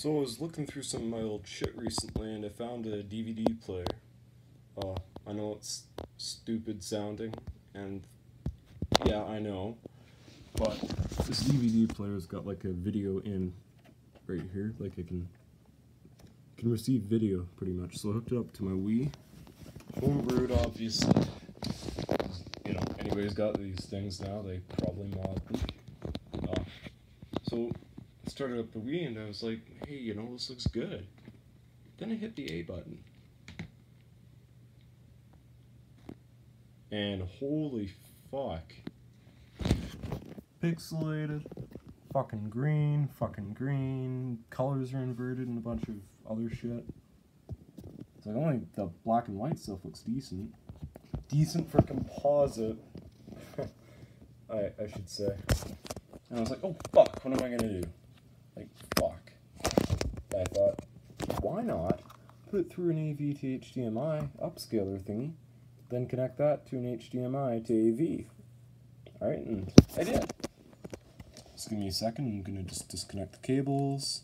So I was looking through some of my old shit recently and I found a DVD player. Uh, I know it's stupid sounding, and yeah, I know. But this DVD player's got like a video in right here, like I can can receive video pretty much. So I hooked it up to my Wii. Homebrewed, obviously. You know, anybody's got these things now, they probably mod them. Uh, so I started up the Wii and I was like, hey, you know, this looks good. Then I hit the A button. And holy fuck. Pixelated. Fucking green, fucking green. Colors are inverted and a bunch of other shit. Like only the black and white stuff looks decent. Decent for composite. I I should say. And I was like, oh fuck, what am I gonna do? Like fuck. I thought, why not put it through an AV to HDMI upscaler thingy, then connect that to an HDMI to AV. Alright, and I did. Just give me a second, I'm gonna just disconnect the cables.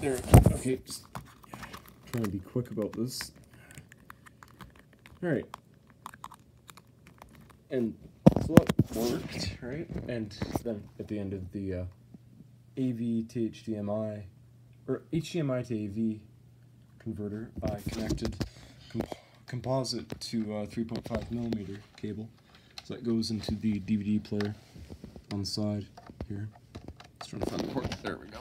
There, okay, just trying to be quick about this. Alright. And so that worked, right? And then at the end of the uh, AV to HDMI, or HDMI to AV converter, I connected comp composite to uh, 3.5 millimeter cable. So that goes into the DVD player on the side here. Just trying to find the port. There we go.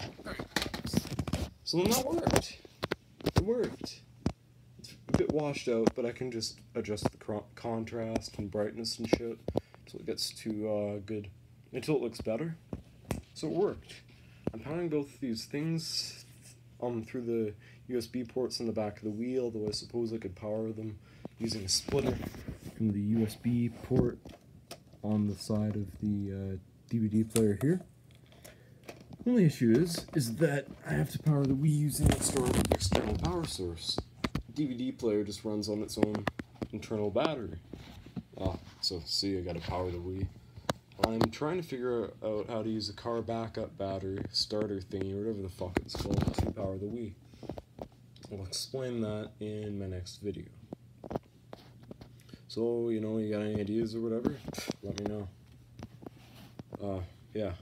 So then that worked. It worked. It's a bit washed out, but I can just adjust the contrast and brightness and shit until it gets to uh, good, until it looks better. So it worked. I'm powering both these things um through the USB ports in the back of the Wii, though I suppose I could power them using a splitter from the USB port on the side of the uh, DVD player here. The only issue is, is that I have to power the Wii using its external power source. DVD player just runs on its own internal battery. Ah, so see, I gotta power the Wii. I'm trying to figure out how to use a car backup battery starter thingy, or whatever the fuck it's called, to power the Wii. I'll explain that in my next video. So, you know, you got any ideas or whatever? Let me know. Uh, yeah.